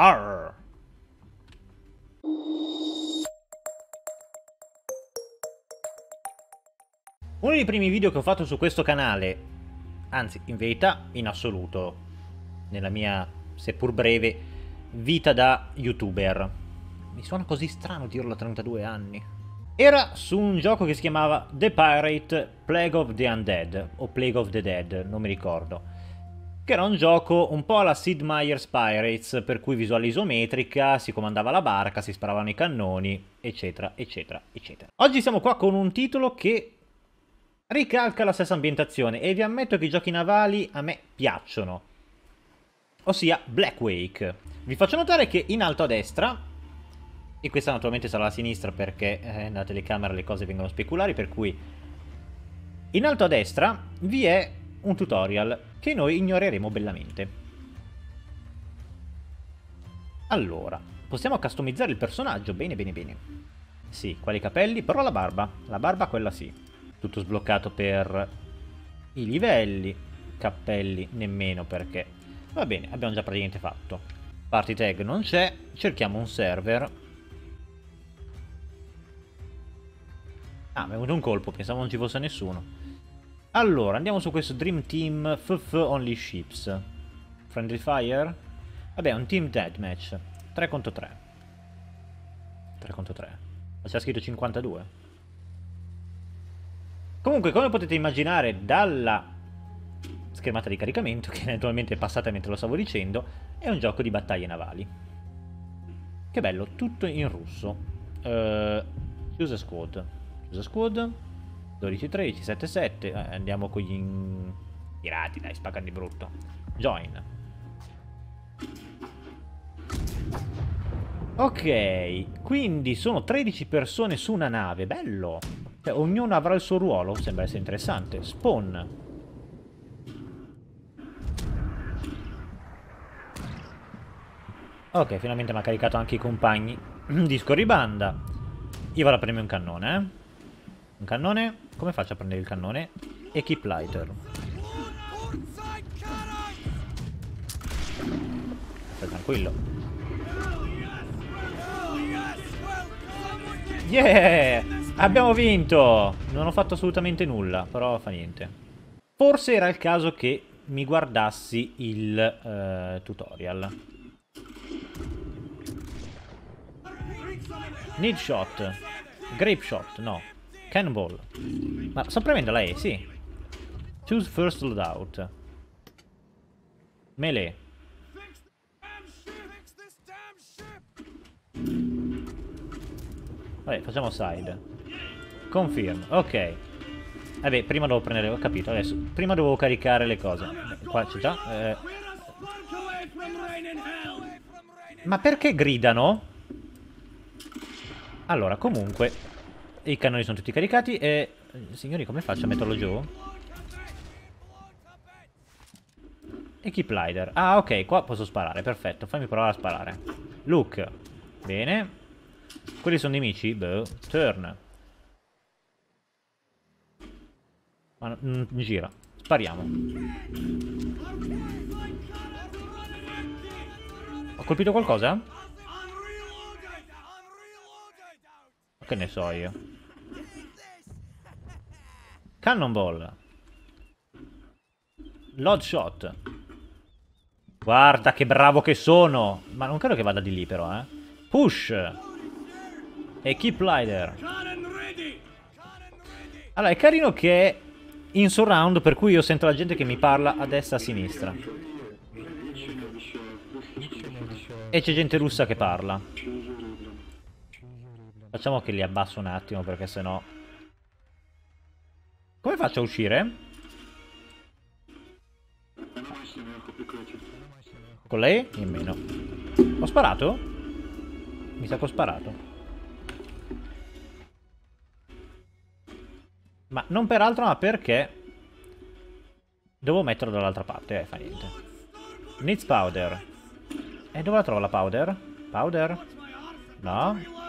Arr! Uno dei primi video che ho fatto su questo canale, anzi in verità in assoluto, nella mia seppur breve vita da youtuber. Mi suona così strano dirlo a 32 anni. Era su un gioco che si chiamava The Pirate Plague of the Undead, o Plague of the Dead, non mi ricordo. Che era un gioco un po' alla Sid Meier's Pirates, per cui visuale isometrica, si comandava la barca, si sparavano i cannoni, eccetera, eccetera, eccetera. Oggi siamo qua con un titolo che ricalca la stessa ambientazione e vi ammetto che i giochi navali a me piacciono, ossia Black Wake. Vi faccio notare che in alto a destra, e questa naturalmente sarà a sinistra perché eh, nella telecamera le cose vengono speculari, per cui in alto a destra vi è un tutorial che noi ignoreremo bellamente. Allora, possiamo customizzare il personaggio, bene bene bene. Sì, quali capelli? Però la barba, la barba quella sì tutto sbloccato per i livelli, cappelli nemmeno perché... Va bene, abbiamo già praticamente fatto. Party tag non c'è, cerchiamo un server. Ah, mi è venuto un colpo, pensavo non ci fosse nessuno. Allora, andiamo su questo Dream Team FF Only Ships. Friendly Fire? Vabbè, un team deathmatch. 3 contro 3. 3 contro 3. Ma c'è scritto 52. Comunque, come potete immaginare dalla schermata di caricamento, che naturalmente è passata mentre lo stavo dicendo, è un gioco di battaglie navali. Che bello, tutto in russo. Uh, choose a squad. Choose a squad. 12, 13, 7, 7. Eh, andiamo con gli in... pirati, dai, spaccano di brutto. Join. Ok, quindi sono 13 persone su una nave, bello. Cioè, ognuno avrà il suo ruolo, sembra essere interessante. Spawn. Ok, finalmente mi ha caricato anche i compagni di scorribanda. Io vado a prendere un cannone, eh. Un cannone? Come faccio a prendere il cannone? Equip lighter. Stai tranquillo. Yeah! Abbiamo vinto! Non ho fatto assolutamente nulla, però fa niente. Forse era il caso che mi guardassi il uh, tutorial. Need shot. Grape shot, no. Cannonball. Ma sto premendo la E, sì. Choose first loadout. Melee. Vabbè, facciamo side. Confirm, ok. Vabbè, prima devo prendere... Ho capito, adesso. Prima devo caricare le cose. Qua c'è già... Eh. Ma perché gridano? Allora, comunque... I cannoni sono tutti caricati e... Signori, come faccio a metterlo giù? Equip Lider. Ah, ok, qua posso sparare, perfetto. Fammi provare a sparare. Luke. Bene. Quelli sono nemici? Boh. Turn. Ma non gira. Spariamo. Ho colpito qualcosa? Che ne so io. Cannonball. Load shot. Guarda che bravo che sono. Ma non credo che vada di lì però, eh. Push. E keep lider. Allora, è carino che in surround per cui io sento la gente che mi parla a destra e a sinistra. E c'è gente russa che parla. Facciamo che li abbasso un attimo perché sennò... Come faccio a uscire? Con lei? Nemmeno. Ho sparato? Mi sa che ho sparato. Ma non per altro, ma perché devo metterlo dall'altra parte, eh, fa niente. Needs powder. E dove la trovo la powder? Powder? No.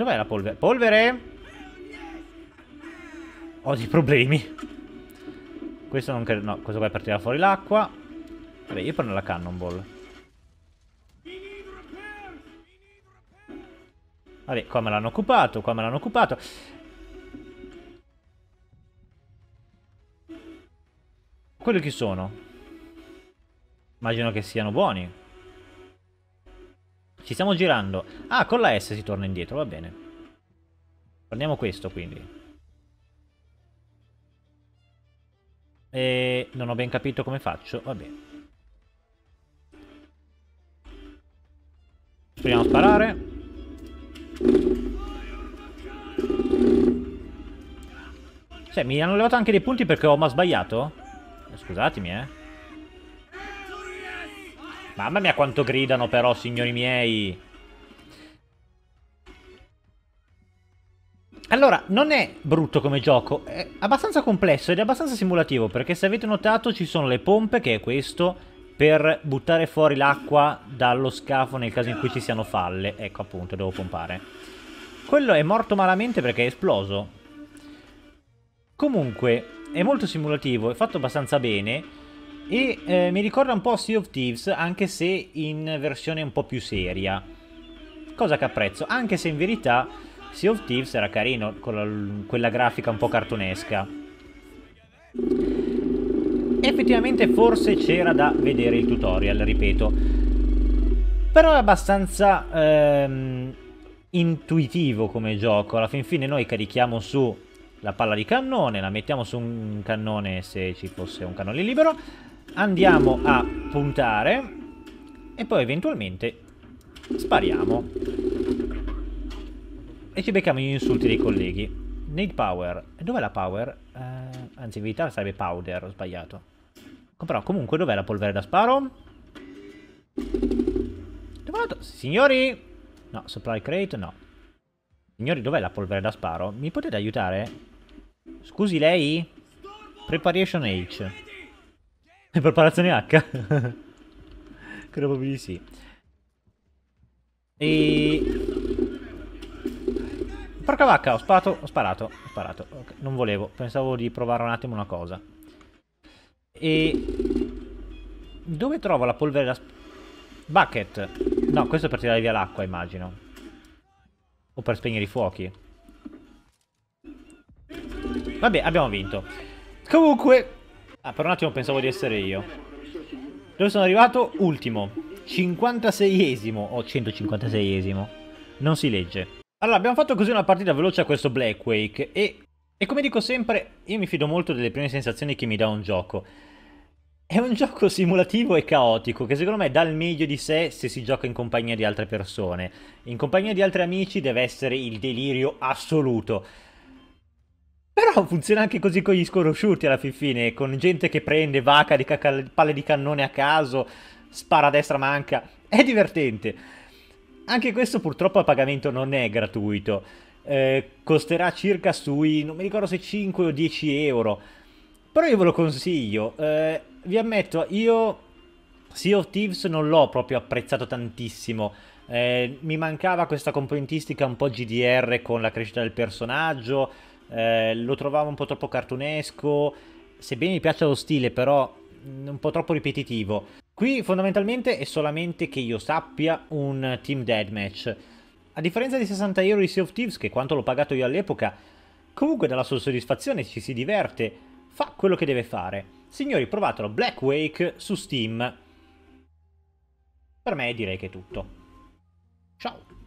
Dov'è la polvere? Polvere! Ho dei problemi. Questo non credo... No, questo qua è per tirare fuori l'acqua. Vabbè, io prendo la Cannonball. Vabbè, qua me l'hanno occupato, qua me l'hanno occupato. Quelli chi sono? Immagino che siano buoni. Ci stiamo girando. Ah, con la S si torna indietro, va bene. Prendiamo questo, quindi. E non ho ben capito come faccio. Va bene. Proviamo a sparare. Cioè, mi hanno levato anche dei punti perché ho ma sbagliato? Scusatemi, eh. Mamma mia quanto gridano però, signori miei. Allora, non è brutto come gioco, è abbastanza complesso ed è abbastanza simulativo, perché se avete notato ci sono le pompe, che è questo, per buttare fuori l'acqua dallo scafo nel caso in cui ci siano falle. Ecco appunto, devo pompare. Quello è morto malamente perché è esploso. Comunque, è molto simulativo, è fatto abbastanza bene e eh, mi ricorda un po' Sea of Thieves, anche se in versione un po' più seria. Cosa che apprezzo, anche se in verità Sea of Thieves era carino, con la, quella grafica un po' cartonesca. Effettivamente forse c'era da vedere il tutorial, ripeto. Però è abbastanza ehm, intuitivo come gioco. Alla fin fine noi carichiamo su la palla di cannone, la mettiamo su un cannone se ci fosse un cannone libero, andiamo a puntare e poi eventualmente spariamo e ci becchiamo gli insulti dei colleghi. Need power. Dov'è la power? Uh, anzi, in verità sarebbe powder, ho sbagliato. Però comunque dov'è la polvere da sparo? Dove Signori? No, supply crate no. Signori, dov'è la polvere da sparo? Mi potete aiutare? Scusi lei? Preparation H. Preparazione H? Credo proprio di sì. E... Porca vacca, ho sparato, ho sparato, ho sparato. Okay, non volevo, pensavo di provare un attimo una cosa. E... Dove trovo la polvere da... Bucket. No, questo è per tirare via l'acqua, immagino. O per spegnere i fuochi. Vabbè, abbiamo vinto. Comunque... Ah, per un attimo pensavo di essere io. Dove sono arrivato? Ultimo. 56esimo o 156esimo. Non si legge. Allora, abbiamo fatto così una partita veloce a questo Black Wake e, e come dico sempre, io mi fido molto delle prime sensazioni che mi dà un gioco. È un gioco simulativo e caotico che secondo me dà il meglio di sé se si gioca in compagnia di altre persone. In compagnia di altri amici deve essere il delirio assoluto. Però funziona anche così con gli sconosciuti alla fin fine, con gente che prende vaca di palle di cannone a caso, spara a destra manca. È divertente. Anche questo purtroppo a pagamento non è gratuito. Eh, costerà circa sui, non mi ricordo se 5 o 10 euro. Però io ve lo consiglio. Eh, vi ammetto, io Sea of Thieves non l'ho proprio apprezzato tantissimo. Eh, mi mancava questa componentistica un po' GDR con la crescita del personaggio. Eh, lo trovavo un po' troppo cartunesco. Sebbene mi piaccia lo stile, però un po' troppo ripetitivo. Qui fondamentalmente è solamente che io sappia un team deathmatch. A differenza di 60 euro di Sea of Thieves, che quanto l'ho pagato io all'epoca, comunque dalla sua soddisfazione ci si diverte, fa quello che deve fare. Signori, provatelo Black Wake su Steam. Per me direi che è tutto. Ciao!